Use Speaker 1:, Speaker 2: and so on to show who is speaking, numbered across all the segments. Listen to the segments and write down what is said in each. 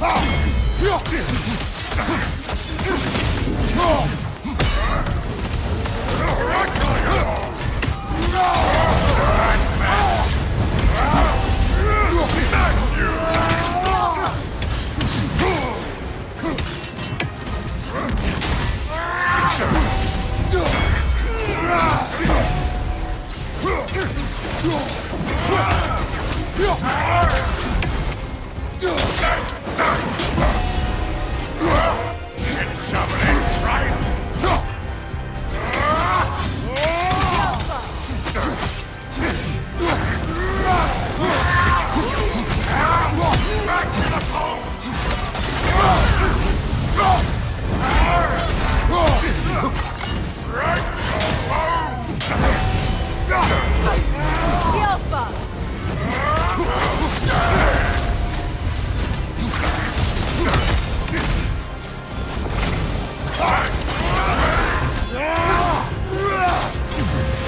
Speaker 1: Yeah!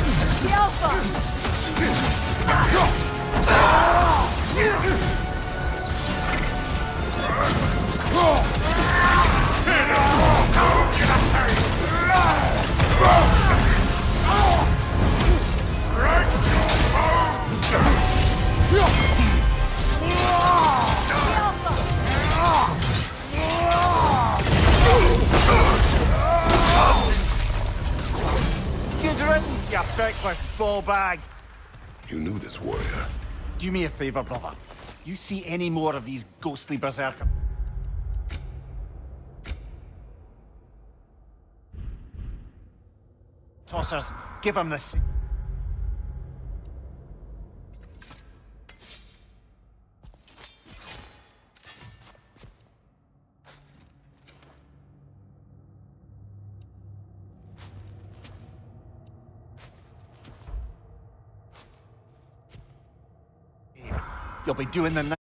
Speaker 1: The Alpha! Yeah! Feckless ball bag.
Speaker 2: You knew this warrior.
Speaker 1: Do me a favor, brother. You see any more of these ghostly berserker... Tossers, give him this. You'll be doing the...